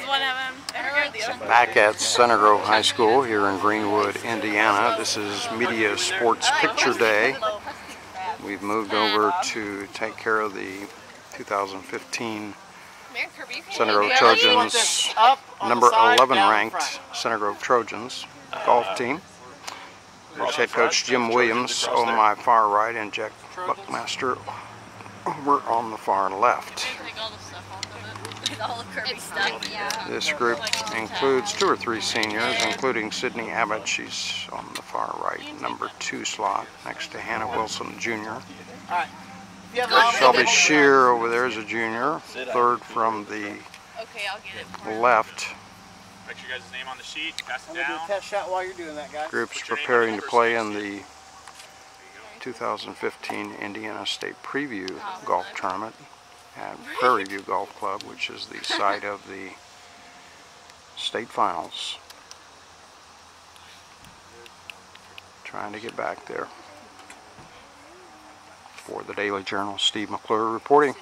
was one of them. I heard the other. Back at Center Grove High School here in Greenwood, Indiana. This is Media Sports Picture Day. We've moved over to take care of the 2015 Center Grove Trojans, number 11 ranked Center Grove Trojans golf team. There's head coach Jim Williams on my far right and Jack Buckmaster over on the far left. Take all the stuff off of it. All the Kirby stuff. Yeah. This group includes two or three seniors, including Sydney Abbott. She's on the far right, number two slot, next to Hannah Wilson Jr. Shelby Shear over there is a junior, third from the Okay, I'll get it. left. Write your guys' name on the sheet, pass I'm it gonna do a down. test shot while you're doing that, guy. Groups preparing to play in the 2015 Indiana State Preview oh, Golf Tournament at Prairie View Golf Club, which is the site of the state finals. Trying to get back there. For the Daily Journal, Steve McClure reporting.